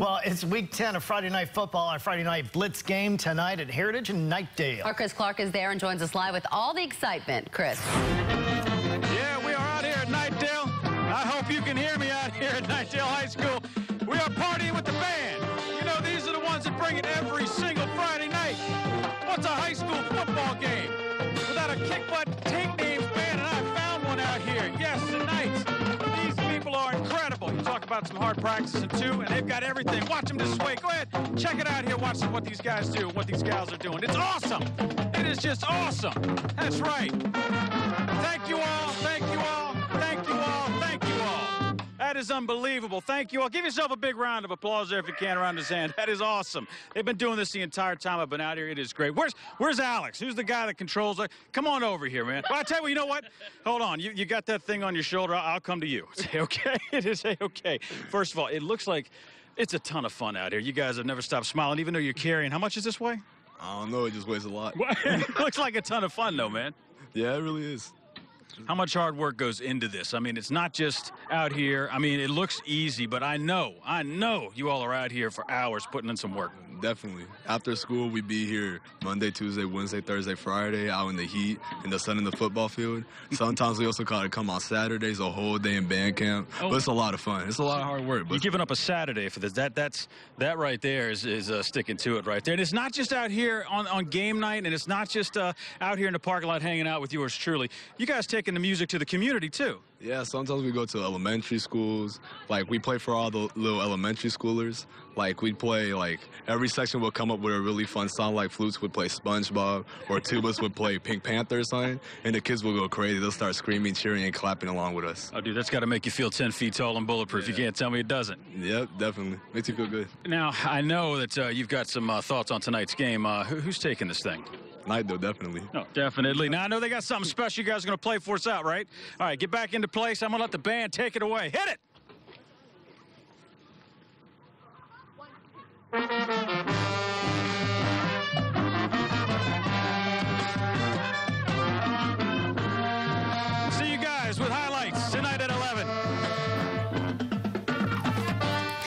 Well, it's week 10 of Friday Night Football, our Friday Night Blitz game tonight at Heritage and Knightdale. Our Chris Clark is there and joins us live with all the excitement. Chris. Yeah, we are out here at Knightdale. I hope you can hear me out here at Knightdale High School. We are partying with the band. You know, these are the ones that bring it every single Friday night. What's a high school football game without a kick butt about some hard practicing too, and they've got everything. Watch them this way. Go ahead, check it out here. Watch what these guys do, what these gals are doing. It's awesome. It is just awesome. That's right. That is unbelievable. Thank you all. Give yourself a big round of applause there if you can around his hand. That is awesome. They've been doing this the entire time I've been out here. It is great. Where's Where's Alex? Who's the guy that controls it? Come on over here, man. Well, I tell you, you know what? Hold on. You, you got that thing on your shoulder. I'll, I'll come to you. It's okay. It is okay. First of all, it looks like it's a ton of fun out here. You guys have never stopped smiling, even though you're carrying. How much is this weigh? I don't know. It just weighs a lot. looks like a ton of fun, though, man. Yeah, it really is. How much hard work goes into this? I mean, it's not just out here. I mean, it looks easy, but I know, I know you all are out here for hours putting in some work. Definitely. After school, we be here Monday, Tuesday, Wednesday, Thursday, Friday, out in the heat, in the sun, in the football field. Sometimes we also kind of come on Saturdays, a whole day in band camp. Oh. But it's a lot of fun. It's a lot of hard work. But You're giving up a Saturday for this. That that's that right there is is uh, sticking to it right there. And it's not just out here on, on game night, and it's not just uh, out here in the parking lot hanging out with yours truly. You guys taking the music to the community too. Yeah, sometimes we go to elementary schools. Like we play for all the little elementary schoolers. Like we play like every section will come up with a really fun song. Like flutes would play SpongeBob, or tubas would play Pink Panther or something, and the kids will go crazy. They'll start screaming, cheering, and clapping along with us. Oh, dude, that's got to make you feel 10 feet tall and bulletproof. You can't tell me it doesn't. Yep, definitely makes you feel good. Now, I know that uh, you've got some uh, thoughts on tonight's game. Uh, who, who's taking this thing? Night though, definitely. No, definitely. Now, I know they got something special you guys are going to play for us out, right? All right, get back into place. I'm going to let the band take it away. Hit it!